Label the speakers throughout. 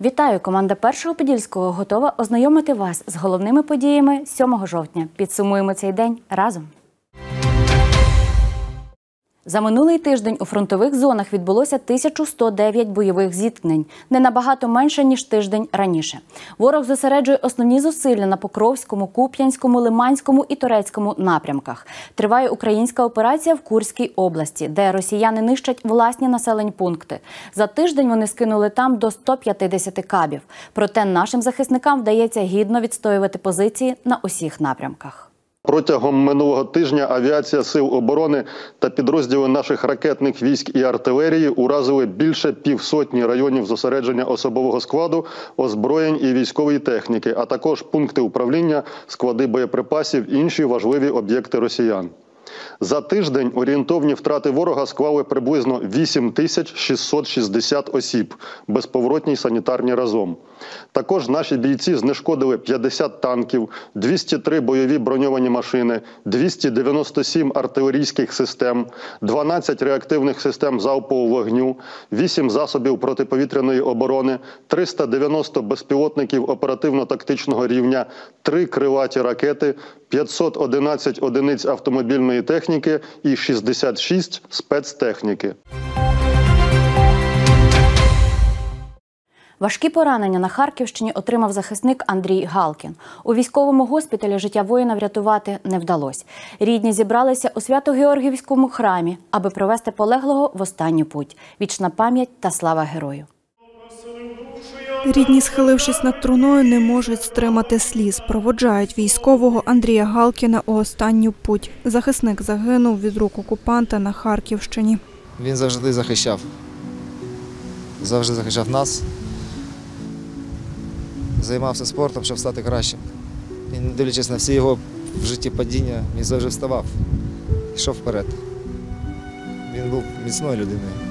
Speaker 1: Вітаю! Команда Першого Подільського готова ознайомити вас з головними подіями 7 жовтня. Підсумуємо цей день разом. За минулий тиждень у фронтових зонах відбулося 1109 бойових зіткнень, не набагато менше ніж тиждень раніше. Ворог зосереджує основні зусилля на Покровському, Куп'янському, Лиманському і Торецькому напрямках. Триває українська операція в Курській області, де росіяни нищать власні населені пункти. За тиждень вони скинули там до 150 кабів. Проте нашим захисникам вдається гідно відстоювати позиції на усіх напрямках.
Speaker 2: Протягом минулого тижня авіація сил оборони та підрозділи наших ракетних військ і артилерії уразили більше півсотні районів зосередження особового складу, озброєнь і військової техніки, а також пункти управління, склади боєприпасів інші важливі об'єкти росіян. За тиждень орієнтовні втрати ворога склали приблизно 8 тисяч 660 осіб, безповоротні й санітарні разом. Також наші бійці знешкодили 50 танків, 203 бойові броньовані машини, 297 артилерійських систем, 12 реактивних систем залпового вогню, 8 засобів протиповітряної оборони, 390 безпілотників оперативно-тактичного рівня, 3 крилаті ракети, 511 одиниць автомобільної техніки і 66 спецтехніки.
Speaker 1: Важкі поранення на Харківщині отримав захисник Андрій Галкін. У військовому госпіталі життя воїна врятувати не вдалося. Рідні зібралися у Свято-Георгіївському храмі, аби провести полеглого в останню путь. Вічна пам'ять та слава герою.
Speaker 3: Рідні, схилившись над труною, не можуть стримати сліз. Проводжають військового Андрія Галкіна у останню путь. Захисник загинув від рук окупанта на Харківщині.
Speaker 4: Він завжди захищав. Завжди захищав нас. Займався спортом, щоб стати кращим. І не дивлячись на всі його в житті падіння, він завжди вставав, йшов вперед. Він був міцною людиною.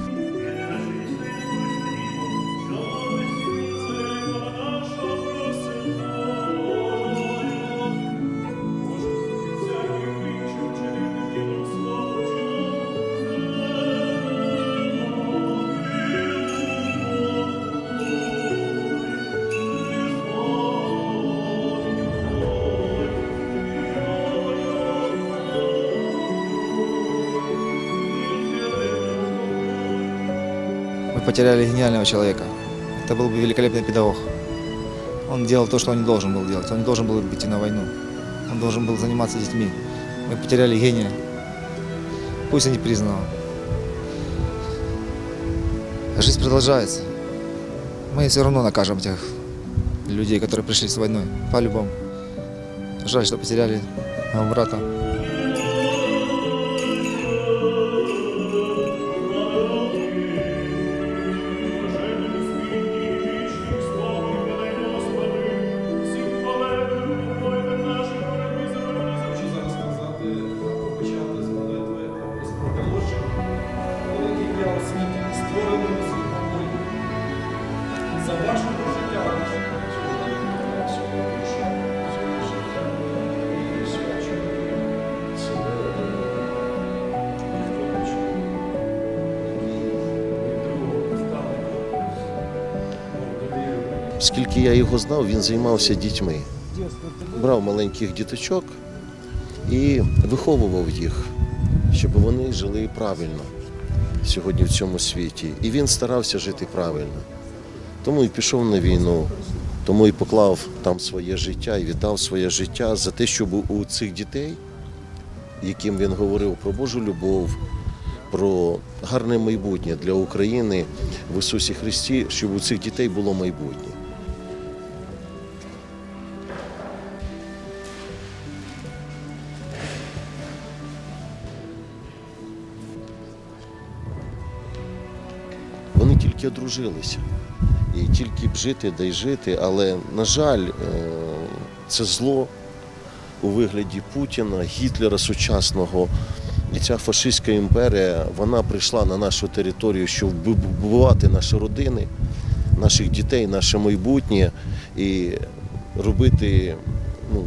Speaker 4: Потеряли гениального человека. Это был бы великолепный педагог. Он делал то, что он не должен был делать. Он не должен был идти на войну. Он должен был заниматься детьми. Мы потеряли гения. Пусть и не признанного. Жизнь продолжается. Мы все равно накажем тех людей, которые пришли с войной. По-любому. Жаль, что потеряли брата.
Speaker 5: Довірив.
Speaker 6: Я його знав, він займався дітьми. Брав маленьких діточок і виховував їх, щоб вони жили правильно сьогодні в цьому світі. І він старався жити правильно. Тому і пішов на війну, тому і поклав там своє життя і віддав своє життя за те, щоб у цих дітей, яким він говорив про Божу любов, про гарне майбутнє для України в Ісусі Христі, щоб у цих дітей було майбутнє. Тільки одружилися. І тільки б жити, да й жити. Але, на жаль, е, це зло у вигляді Путіна, Гітлера сучасного. І ця фашистська імперія вона прийшла на нашу територію, щоб вбивати наші родини, наших дітей, наше майбутнє і робити ну,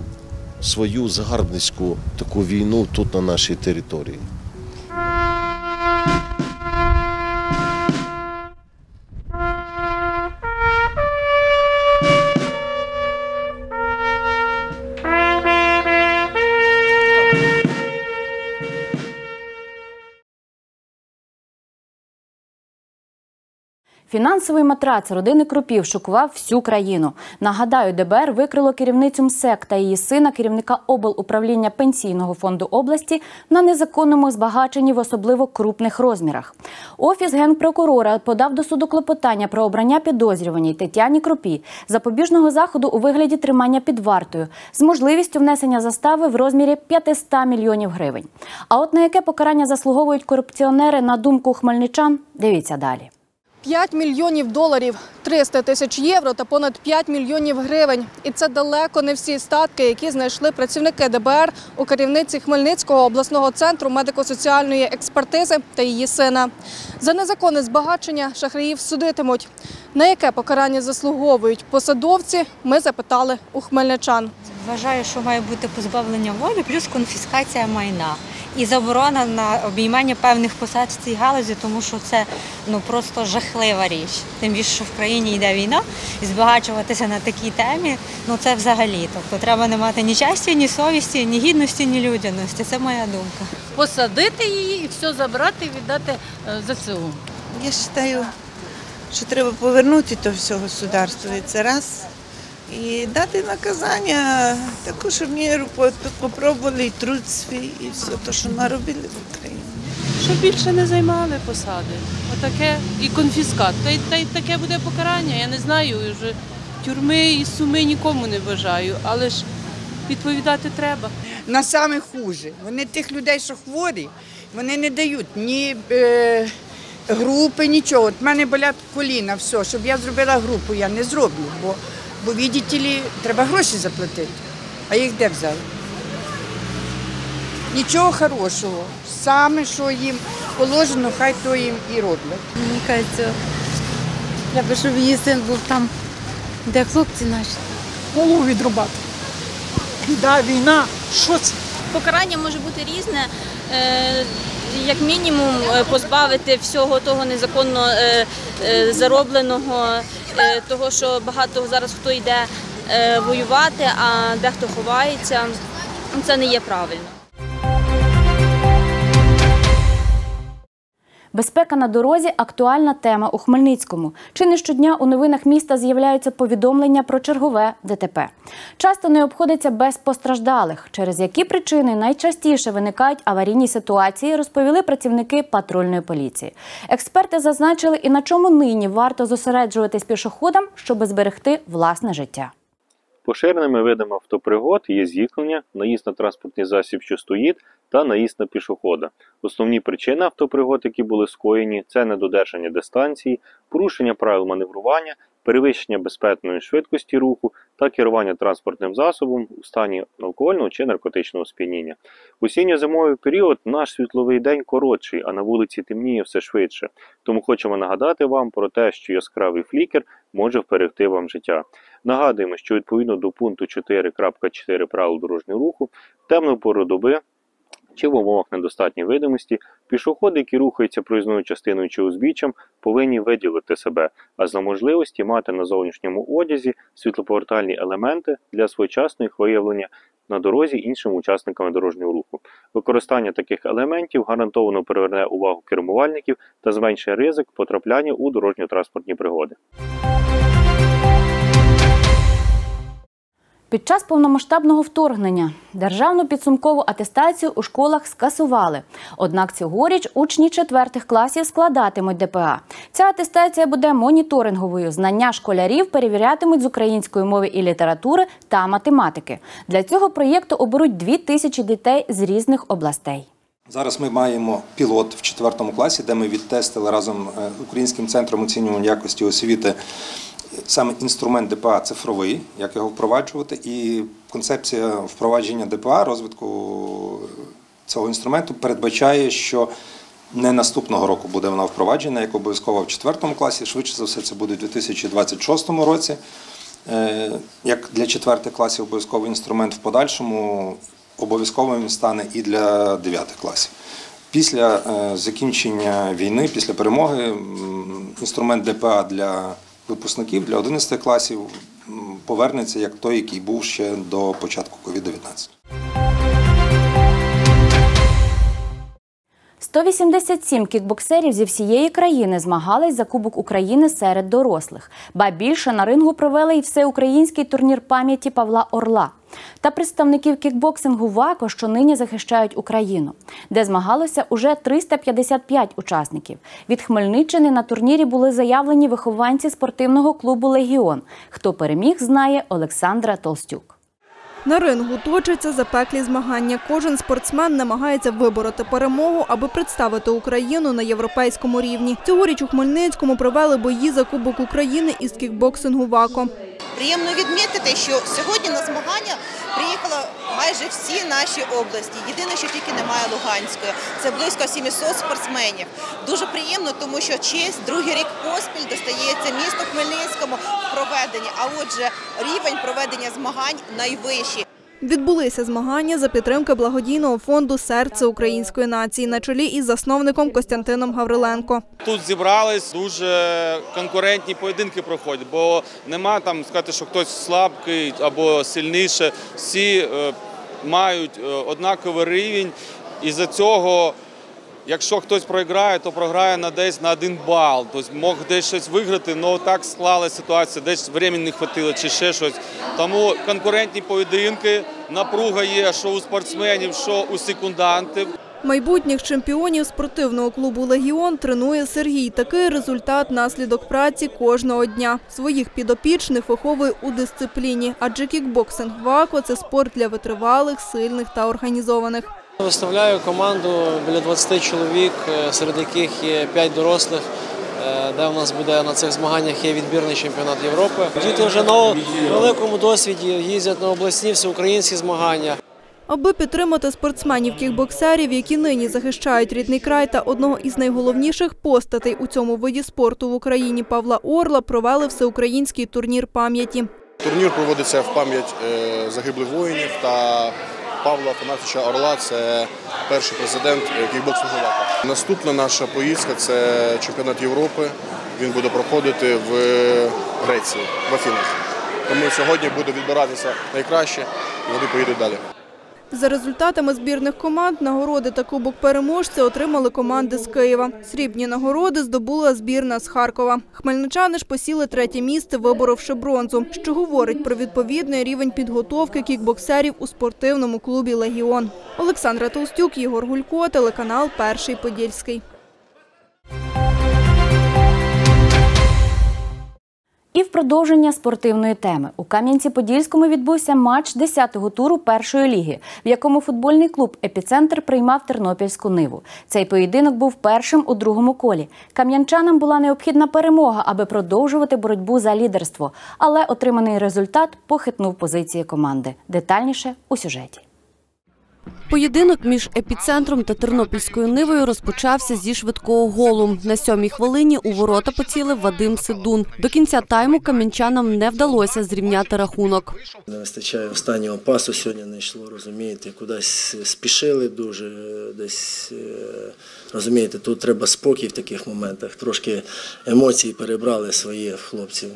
Speaker 6: свою загарбницьку таку війну тут на нашій території.
Speaker 1: Фінансовий матрац родини Крупів шокував всю країну. Нагадаю, ДБР викрило керівницю МСЕК та її сина, керівника облуправління пенсійного фонду області, на незаконному збагаченні в особливо крупних розмірах. Офіс генпрокурора подав до суду клопотання про обрання підозрюваній Тетяні Крупі запобіжного заходу у вигляді тримання під вартою з можливістю внесення застави в розмірі 500 мільйонів гривень. А от на яке покарання заслуговують корупціонери на думку хмельничан, дивіться далі.
Speaker 7: 5 мільйонів доларів, 300 тисяч євро та понад 5 мільйонів гривень. І це далеко не всі статки, які знайшли працівники ДБР у керівниці Хмельницького обласного центру медико-соціальної експертизи та її сина. За незаконне збагачення шахраїв судитимуть. На яке покарання заслуговують посадовці, ми запитали у хмельничан.
Speaker 8: Вважаю, що має бути позбавлення волі, плюс конфіскація майна і заборона на обіймання певних посад в цій галузі, тому що це ну просто жахлива річ. Тим більше, що в країні йде війна, і збагачуватися на такій темі, ну це взагалі. Тобто треба не мати ні честі, ні совісті, ні гідності, ні людяності. Це моя думка.
Speaker 9: посадити її і все забрати і віддати е, ЗСУ.
Speaker 10: Я вважаю, що треба повернути то все государство. І це раз. І дати наказання таку, щоб міру попробували і труд свій, і все те, що наробили в Україні.
Speaker 9: Щоб більше не займали посади. Отаке і конфіскат. Та й, та й таке буде покарання. Я не знаю, вже тюрми і суми нікому не бажаю, але ж відповідати треба.
Speaker 11: на саме хуже. Вони тих людей, що хворі, вони не дають ні е, групи, нічого. От в мене болять коліна, все, щоб я зробила групу, я не зроблю, бо, бо видите ли, треба гроші заплатити. А їх де взяли? Нічого хорошого. Саме, що їм положено, хай то їм і роблять.
Speaker 12: Мені кажеться, треба, щоб її син був там, де хлопці наші.
Speaker 11: Голову відрубати. Біда, війна, що це?
Speaker 13: Покарання може бути різне. Е, Як мінімум е, позбавити всього того незаконно е, заробленого, того, що багато зараз хто йде е, воювати, а дехто ховається. Це не є правильно.
Speaker 1: Безпека на дорозі актуальна тема у Хмельницькому. Чи не щодня у новинах міста з'являються повідомлення про чергове ДТП. Часто не обходиться без постраждалих. Через які причини найчастіше виникають аварійні ситуації, розповіли працівники патрульної поліції. Експерти зазначили і на чому нині варто зосереджуватись пішоходам, щоб зберегти власне життя.
Speaker 14: Поширеними видами автопригод є зіткнення, наїзд на транспортний засіб, що стоїть, та наїзд на пішохода. Основні причини автопригод, які були скоєні, це недодержання дистанції, порушення правил маневрування, перевищення безпечної швидкості руху та керування транспортним засобом у стані алкогольного чи наркотичного сп'яніння. Осінньо-зимовий період наш світловий день коротший, а на вулиці темніє все швидше. Тому хочемо нагадати вам про те, що яскравий флікер може вберегти вам життя. Нагадуємо, що відповідно до пункту 4.4 правил дорожнього руху, в темну пору доби чи в умовах недостатньої видимості, пішоходи, які рухаються проїзною частиною чи узбіччям, повинні виділити себе, а за можливості мати на зовнішньому одязі світлоповертальні елементи для своєчасного їх виявлення на дорозі іншими учасниками дорожнього руху. Використання таких елементів гарантовано приверне увагу кермувальників та зменшує ризик потрапляння у дорожньо-транспортні пригоди.
Speaker 1: Під час повномасштабного вторгнення державну підсумкову атестацію у школах скасували. Однак цьогоріч учні четвертих класів складатимуть ДПА. Ця атестація буде моніторинговою. Знання школярів перевірятимуть з української мови і літератури та математики. Для цього проєкту оберуть дві тисячі дітей з різних областей.
Speaker 15: Зараз ми маємо пілот в четвертому класі, де ми відтестили разом з Українським центром оцінювання якості освіти саме інструмент ДПА цифровий, як його впроваджувати, і концепція впровадження ДПА, розвитку цього інструменту передбачає, що не наступного року буде вона впроваджена, як обов'язково в четвертому класі. Швидше за все, це буде у 2026 році. Як для четвертих класів обов'язковий інструмент в подальшому обов'язковим стане і для дев'ятих класів. Після закінчення війни, після перемоги, інструмент ДПА для випускників для 11 класів повернеться як той, який був ще до початку COVID-19.
Speaker 1: 187 кікбоксерів зі всієї країни змагались за Кубок України серед дорослих. Ба більше на рингу провели і всеукраїнський турнір пам'яті Павла Орла та представників кікбоксингу ВАКО, що нині захищають Україну, де змагалося уже 355 учасників. Від Хмельниччини на турнірі були заявлені вихованці спортивного клубу Легіон. Хто переміг, знає Олександра Толстюк.
Speaker 3: На рингу точаться запеклі змагання. Кожен спортсмен намагається вибороти перемогу, аби представити Україну на європейському рівні. Цьогоріч у Хмельницькому провели бої за Кубок України із кікбоксингу ВАКО.
Speaker 16: Приємно відмітити, що сьогодні на змагання приїхало майже всі наші області. Єдине, що тільки немає Луганської. Це близько 700 спортсменів. Дуже приємно, тому що честь другий рік поспіль достається місту Хмельницькому в проведенні. А отже, рівень проведення змагань найвищий.
Speaker 3: Відбулися змагання за підтримки благодійного фонду Серце української нації на чолі із засновником Костянтином Гавриленко.
Speaker 17: Тут зібрались дуже конкурентні поєдинки проходять, бо нема там сказати, що хтось слабкий або сильніше. Всі е, мають е, однаковий рівень, і за цього. Якщо хтось програє, то програє на десь на один бал. Тобто мог десь щось виграти, але так склалася ситуація, десь времени не хватило чи ще щось. Тому конкурентні поєдинки, напруга є, що у спортсменів, що у секундантів.
Speaker 3: Майбутніх чемпіонів спортивного клубу Легіон тренує Сергій. Такий результат – наслідок праці кожного дня. Своїх підопічних виховує у дисципліні, адже кікбоксинг ВАКО – це спорт для витривалих, сильних та організованих.
Speaker 18: Виставляю команду біля 20 чоловік, е, серед яких є 5 дорослих, е, де у нас буде на цих змаганнях є відбірний чемпіонат Європи. Діти вже на великому досвіді їздять на обласні всеукраїнські змагання.
Speaker 3: Аби підтримати спортсменів-кікбоксерів, які нині захищають рідний край та одного із найголовніших постатей у цьому виді спорту в Україні Павла Орла, провели всеукраїнський турнір пам'яті.
Speaker 19: Турнір проводиться в пам'ять е, загиблих воїнів та Павла Афанасовича Орла. Це перший президент е, кікбоксингу ВАКа. Наступна наша поїздка це чемпіонат Європи. Він буде проходити в Греції, в Афінах. Тому сьогодні буде відбиратися найкраще, і вони поїдуть далі.
Speaker 3: За результатами збірних команд нагороди та кубок переможця отримали команди з Києва. Срібні нагороди здобула збірна з Харкова. Хмельничани ж посіли третє місце, виборовши бронзу, що говорить про відповідний рівень підготовки кікбоксерів у спортивному клубі Легіон. Олександра Толстюк, Єгор Гулько, телеканал Перший Подільський.
Speaker 1: І в продовження спортивної теми у Кам'янці-Подільському відбувся матч 10-го туру першої ліги, в якому футбольний клуб Епіцентр приймав Тернопільську ниву. Цей поєдинок був першим у другому колі. Кам'янчанам була необхідна перемога, аби продовжувати боротьбу за лідерство. Але отриманий результат похитнув позиції команди. Детальніше у сюжеті.
Speaker 20: Поєдинок між епіцентром та тернопільською нивою розпочався зі швидкого голу. На сьомій хвилині у ворота поцілив Вадим Сидун. До кінця тайму кам'янчанам не вдалося зрівняти рахунок.
Speaker 21: Не вистачає останнього пасу. Сьогодні не йшло, розумієте, кудись спішили дуже, десь е, розумієте, тут треба спокій в таких моментах. Трошки емоції перебрали свої в хлопців.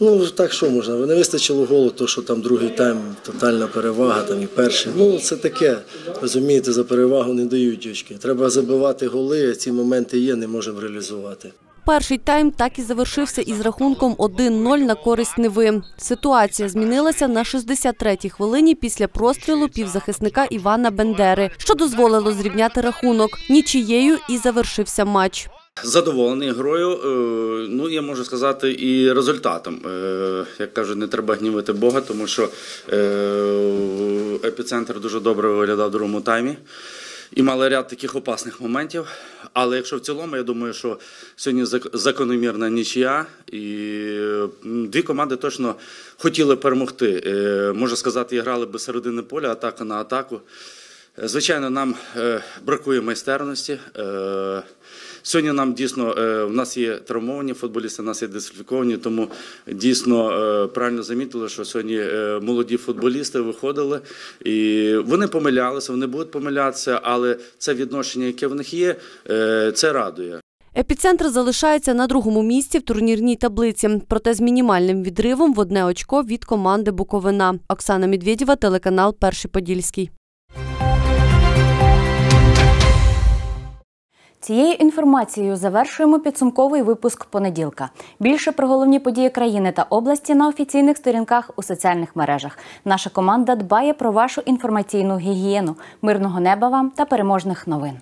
Speaker 21: Ну так що можна? Не вистачило голу, то що там другий тайм, тотальна перевага, там і перший. Ну це таке, розумієте, за перевагу не дають очки. Треба забивати голи, а ці моменти є, не можемо реалізувати.
Speaker 20: Перший тайм так і завершився із рахунком 1-0 на користь Неви. Ситуація змінилася на 63-й хвилині після прострілу півзахисника Івана Бендери, що дозволило зрівняти рахунок. Нічією і завершився матч.
Speaker 22: Задоволений грою, е, ну я можу сказати, і результатом. Е, Як кажуть, не треба гнівити Бога, тому що е, епіцентр дуже добре виглядав в другому таймі. І мали ряд таких опасних моментів. Але якщо в цілому, я думаю, що сьогодні закономірна нічия, і дві команди точно хотіли перемогти. Можна сказати, грали без середини поля, атака на атаку. Звичайно, нам бракує майстерності. Сьогодні нам дійсно е, в нас є травмовані футболісти, в нас є дискваліфіковані, тому дійсно е, правильно замітили, що сьогодні е, молоді футболісти виходили і вони помилялися, вони будуть помилятися, але це відношення, яке в них є, це радує.
Speaker 20: Епіцентр залишається на другому місці в турнірній таблиці, проте з мінімальним відривом в одне очко від команди Буковина. Оксана Медведєва, телеканал Перший Подільський.
Speaker 1: Цією інформацією завершуємо підсумковий випуск понеділка. Більше про головні події країни та області на офіційних сторінках у соціальних мережах. Наша команда дбає про вашу інформаційну гігієну. Мирного неба вам та переможних новин.